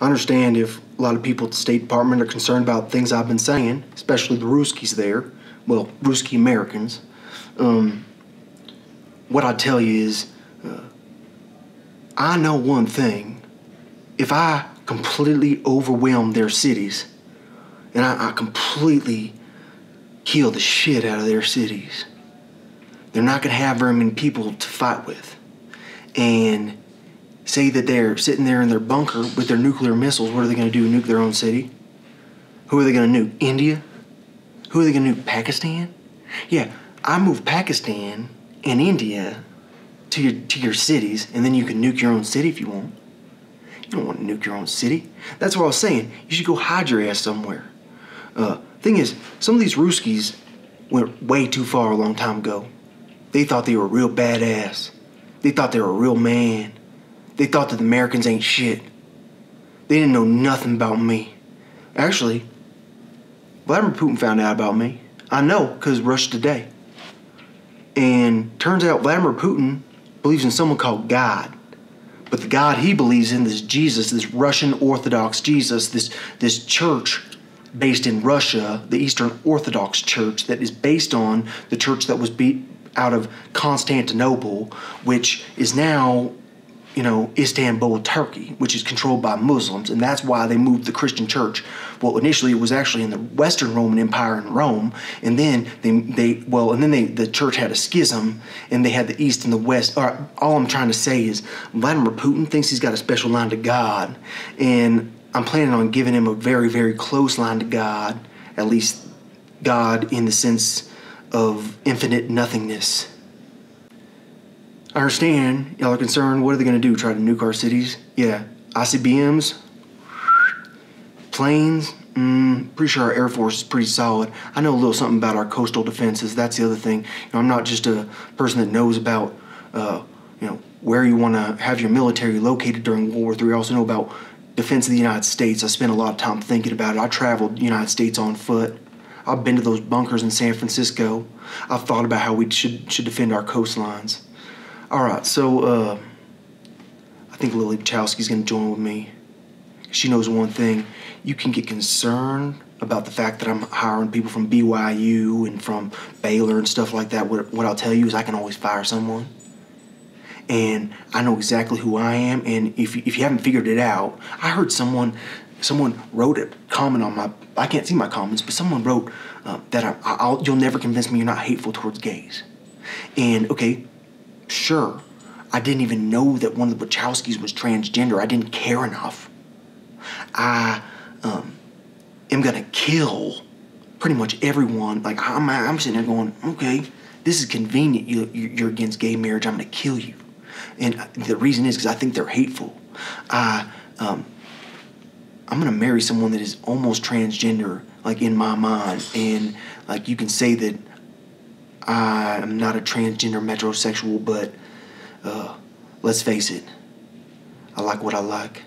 Understand if a lot of people at the State Department are concerned about things I've been saying, especially the Ruskies there. Well, Ruski Americans. Um, what I tell you is, uh, I know one thing. If I completely overwhelm their cities, and I, I completely kill the shit out of their cities, they're not going to have very many people to fight with. And say that they're sitting there in their bunker with their nuclear missiles, what are they going to do? Nuke their own city? Who are they going to nuke? India? Who are they going to nuke? Pakistan? Yeah, I move Pakistan and India to your to your cities, and then you can nuke your own city if you want. You don't want to nuke your own city. That's what I was saying. You should go hide your ass somewhere. Uh, thing is, some of these Ruskies went way too far a long time ago. They thought they were real badass. They thought they were a real man. They thought that the Americans ain't shit. They didn't know nothing about me. Actually, Vladimir Putin found out about me. I know, because Russia Today. And turns out Vladimir Putin believes in someone called God. But the God he believes in, this Jesus, this Russian Orthodox Jesus, this, this church based in Russia, the Eastern Orthodox Church, that is based on the church that was beat out of Constantinople, which is now you know, Istanbul, Turkey, which is controlled by Muslims, and that's why they moved the Christian church. Well, initially it was actually in the Western Roman Empire in Rome, and then they, they well, and then they, the church had a schism, and they had the East and the West. All, right, all I'm trying to say is Vladimir Putin thinks he's got a special line to God, and I'm planning on giving him a very, very close line to God, at least God in the sense of infinite nothingness. I understand y'all are concerned. What are they going to do? Try to nuke our cities? Yeah. ICBMs? Planes? Mm, pretty sure our Air Force is pretty solid. I know a little something about our coastal defenses. That's the other thing. You know, I'm not just a person that knows about, uh, you know, where you want to have your military located during World War III. I also know about defense of the United States. I spent a lot of time thinking about it. I traveled the United States on foot. I've been to those bunkers in San Francisco. I've thought about how we should should defend our coastlines. All right, so uh, I think Lilly Wachowski's gonna join with me. She knows one thing. You can get concerned about the fact that I'm hiring people from BYU and from Baylor and stuff like that. What, what I'll tell you is I can always fire someone. And I know exactly who I am. And if, if you haven't figured it out, I heard someone someone wrote a comment on my I can't see my comments, but someone wrote uh, that I, I'll, you'll never convince me you're not hateful towards gays. And okay, Sure, I didn't even know that one of the Wachowskis was transgender. I didn't care enough. I um, am gonna kill pretty much everyone. Like I'm, I'm sitting there going, okay, this is convenient. You, you're against gay marriage. I'm gonna kill you, and the reason is because I think they're hateful. I, um, I'm gonna marry someone that is almost transgender, like in my mind, and like you can say that I'm not a transgender metrosexual, but uh, let's face it, I like what I like.